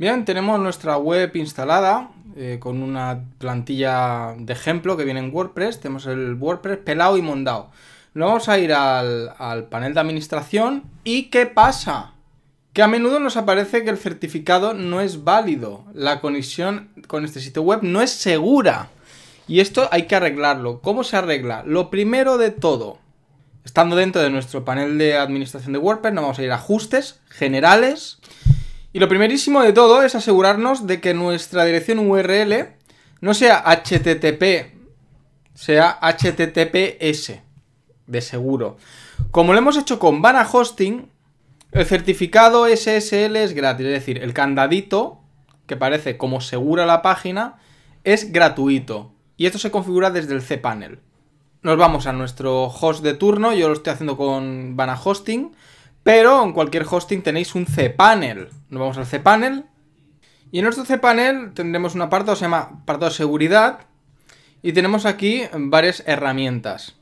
Bien, tenemos nuestra web instalada eh, con una plantilla de ejemplo que viene en WordPress. Tenemos el WordPress pelado y mondado. Nos vamos a ir al, al panel de administración. ¿Y qué pasa? Que a menudo nos aparece que el certificado no es válido. La conexión con este sitio web no es segura. Y esto hay que arreglarlo. ¿Cómo se arregla? Lo primero de todo, estando dentro de nuestro panel de administración de WordPress, nos vamos a ir a ajustes, generales. Y lo primerísimo de todo es asegurarnos de que nuestra dirección URL no sea HTTP, sea HTTPS, de seguro. Como lo hemos hecho con Vana Hosting, el certificado SSL es gratis, es decir, el candadito, que parece como segura la página, es gratuito. Y esto se configura desde el cPanel. Nos vamos a nuestro host de turno, yo lo estoy haciendo con Vana Hosting. Pero en cualquier hosting tenéis un cPanel. Nos vamos al cPanel. Y en nuestro cPanel tendremos un apartado se llama apartado de seguridad. Y tenemos aquí varias herramientas.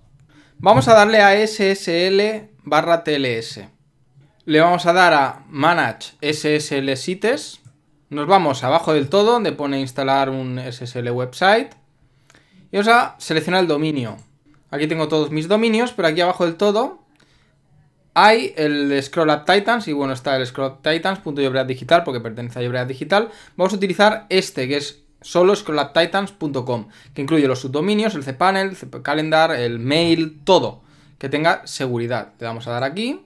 Vamos a darle a SSL barra TLS. Le vamos a dar a Manage SSL Sites. Nos vamos abajo del todo donde pone instalar un SSL website. Y vamos a seleccionar el dominio. Aquí tengo todos mis dominios, pero aquí abajo del todo hay el Scroll Up Titans y bueno, está el Scroll Up Titans.llobregat digital porque pertenece a Llobregat digital. Vamos a utilizar este que es solo scrolluptitans.com que incluye los subdominios, el cPanel, el calendar, el mail, todo que tenga seguridad. Le vamos a dar aquí.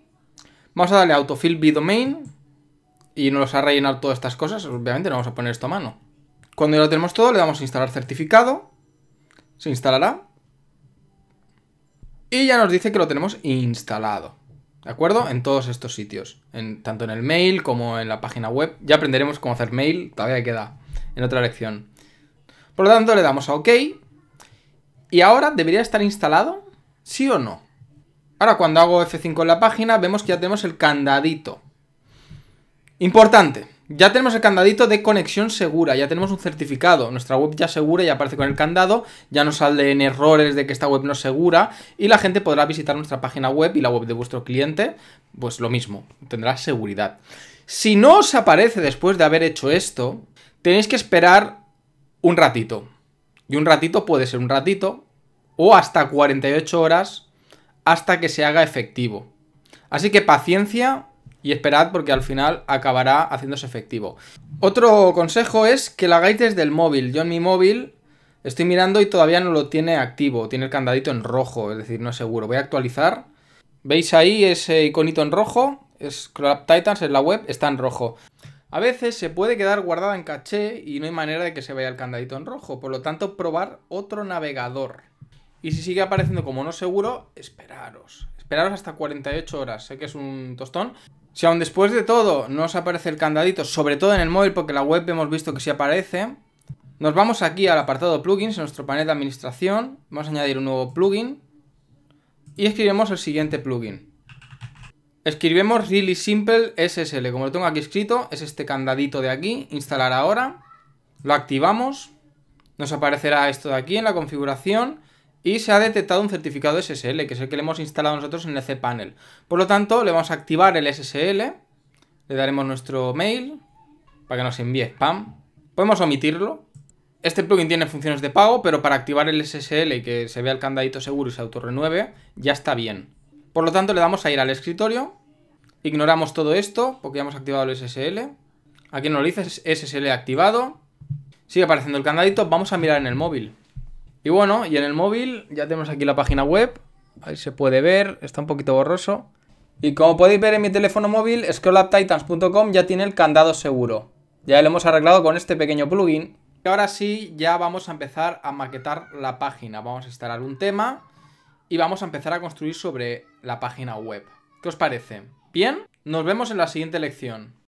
Vamos a darle autofill bdomain y nos ha rellenado todas estas cosas. Obviamente no vamos a poner esto a mano. Cuando ya lo tenemos todo, le damos a instalar certificado. Se instalará. Y ya nos dice que lo tenemos instalado. ¿De acuerdo? En todos estos sitios. En, tanto en el mail como en la página web. Ya aprenderemos cómo hacer mail, todavía queda en otra lección. Por lo tanto, le damos a OK. Y ahora, ¿debería estar instalado? ¿Sí o no? Ahora, cuando hago F5 en la página, vemos que ya tenemos el candadito. Importante. Ya tenemos el candadito de conexión segura, ya tenemos un certificado, nuestra web ya segura, ya aparece con el candado, ya no salen errores de que esta web no es segura y la gente podrá visitar nuestra página web y la web de vuestro cliente, pues lo mismo, tendrá seguridad. Si no os aparece después de haber hecho esto, tenéis que esperar un ratito. Y un ratito puede ser un ratito o hasta 48 horas hasta que se haga efectivo. Así que paciencia y esperad porque al final acabará haciéndose efectivo. Otro consejo es que lo hagáis desde el móvil. Yo en mi móvil estoy mirando y todavía no lo tiene activo, tiene el candadito en rojo, es decir, no es seguro. Voy a actualizar. ¿Veis ahí ese iconito en rojo? Scroll Up Titans en la web, está en rojo. A veces se puede quedar guardada en caché y no hay manera de que se vaya el candadito en rojo, por lo tanto probar otro navegador. Y si sigue apareciendo como no seguro, esperaros. Esperaros hasta 48 horas. Sé que es un tostón, si aún después de todo no os aparece el candadito, sobre todo en el móvil, porque la web hemos visto que sí aparece, nos vamos aquí al apartado plugins, en nuestro panel de administración, vamos a añadir un nuevo plugin y escribimos el siguiente plugin. Escribimos Really Simple SSL, como lo tengo aquí escrito, es este candadito de aquí, instalar ahora, lo activamos, nos aparecerá esto de aquí en la configuración y se ha detectado un certificado SSL, que es el que le hemos instalado nosotros en el cPanel. Por lo tanto, le vamos a activar el SSL, le daremos nuestro mail para que nos envíe spam. Podemos omitirlo. Este plugin tiene funciones de pago, pero para activar el SSL y que se vea el candadito seguro y se autorrenueve, ya está bien. Por lo tanto, le damos a ir al escritorio, ignoramos todo esto, porque ya hemos activado el SSL. Aquí nos lo dice SSL activado. Sigue apareciendo el candadito, vamos a mirar en el móvil. Y bueno, y en el móvil ya tenemos aquí la página web. Ahí se puede ver, está un poquito borroso. Y como podéis ver en mi teléfono móvil, scrolluptitans.com ya tiene el candado seguro. Ya lo hemos arreglado con este pequeño plugin. Y ahora sí, ya vamos a empezar a maquetar la página. Vamos a instalar un tema y vamos a empezar a construir sobre la página web. ¿Qué os parece? ¿Bien? Nos vemos en la siguiente lección.